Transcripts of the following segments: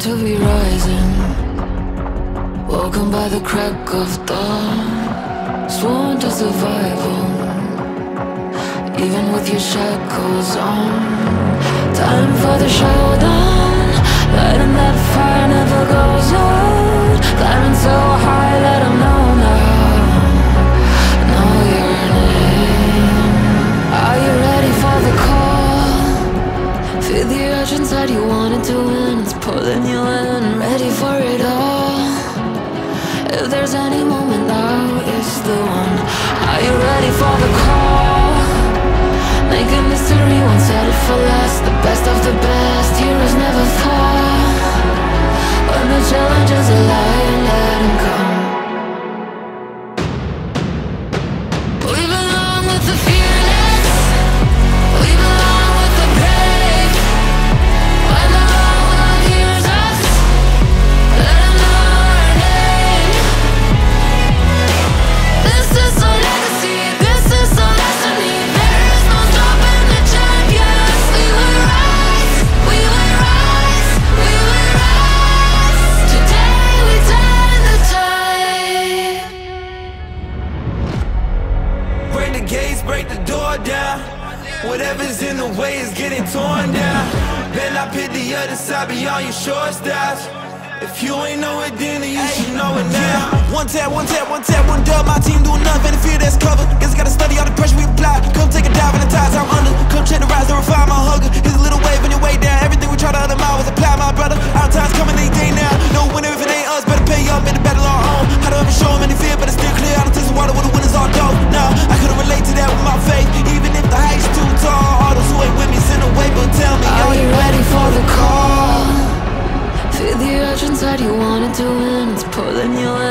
to be rising. Woken by the crack of dawn. Sworn to survival. Even with your shackles on. Time for the showdown. Lighting that fire inside you wanted to win. It's pulling you in, ready for it all. If there's any moment now, it's the one. Are you ready for the call? Making history, won't settle for less. The best of the best, heroes never fall. Gates, break the door down. Whatever's in the way is getting torn down. Then I pit the other side beyond your short stops. If you ain't know it then, you should know it now. One tap, one tap, one tap, one dub. My team doing nothing. The fear that's covered. Guess I gotta study all the pressure we apply. Come take a dive in the tides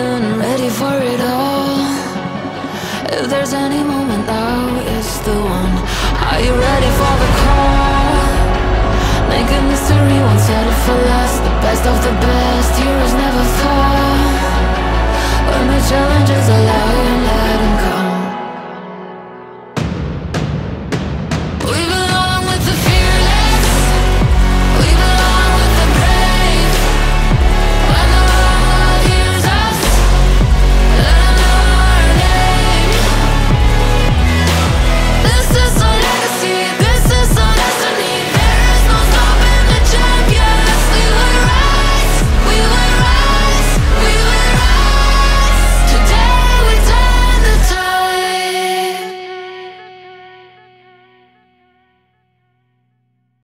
ready for it all. If there's any moment now, it's the one. Are you ready for the call? Make a mystery, won't settle for less The best of the best, heroes never fall. When the challenges allow